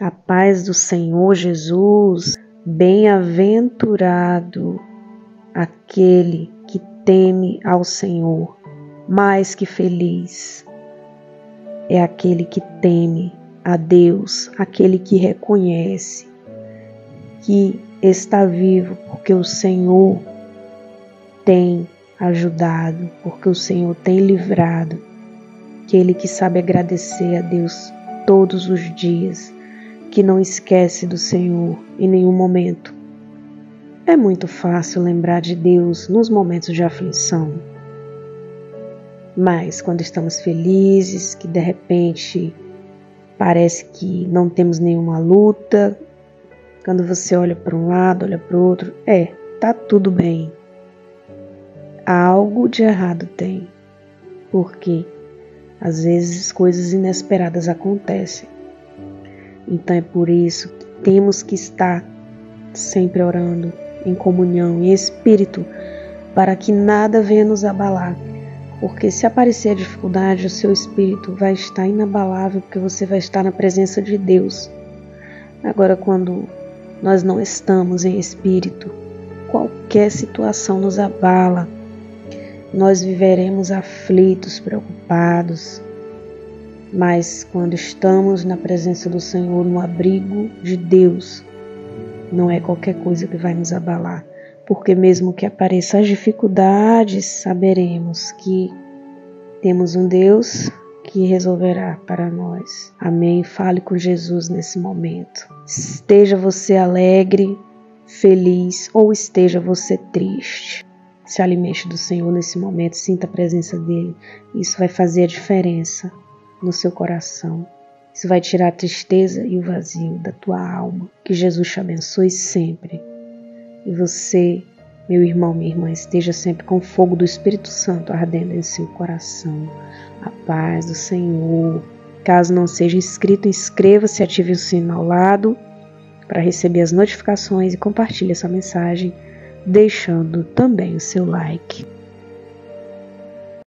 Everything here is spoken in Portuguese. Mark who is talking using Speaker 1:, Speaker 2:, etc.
Speaker 1: A paz do Senhor Jesus. Bem-aventurado aquele que teme ao Senhor, mais que feliz é aquele que teme a Deus, aquele que reconhece que está vivo porque o Senhor tem ajudado, porque o Senhor tem livrado, aquele que sabe agradecer a Deus todos os dias que não esquece do Senhor em nenhum momento. É muito fácil lembrar de Deus nos momentos de aflição. Mas quando estamos felizes, que de repente parece que não temos nenhuma luta, quando você olha para um lado, olha para o outro, é, tá tudo bem. Algo de errado tem. Porque às vezes coisas inesperadas acontecem. Então é por isso que temos que estar sempre orando em comunhão, em espírito, para que nada venha nos abalar. Porque se aparecer a dificuldade, o seu espírito vai estar inabalável, porque você vai estar na presença de Deus. Agora, quando nós não estamos em espírito, qualquer situação nos abala. Nós viveremos aflitos, preocupados, mas quando estamos na presença do Senhor, no abrigo de Deus, não é qualquer coisa que vai nos abalar, porque mesmo que apareçam as dificuldades, saberemos que temos um Deus que resolverá para nós. Amém. Fale com Jesus nesse momento. Esteja você alegre, feliz ou esteja você triste. Se alimente do Senhor nesse momento, sinta a presença dele. Isso vai fazer a diferença no seu coração. Isso vai tirar a tristeza e o vazio da tua alma. Que Jesus te abençoe sempre. E você, meu irmão, minha irmã, esteja sempre com o fogo do Espírito Santo ardendo em seu coração. A paz do Senhor. Caso não seja inscrito, inscreva-se, ative o sino ao lado para receber as notificações e compartilhe essa mensagem, deixando também o seu like.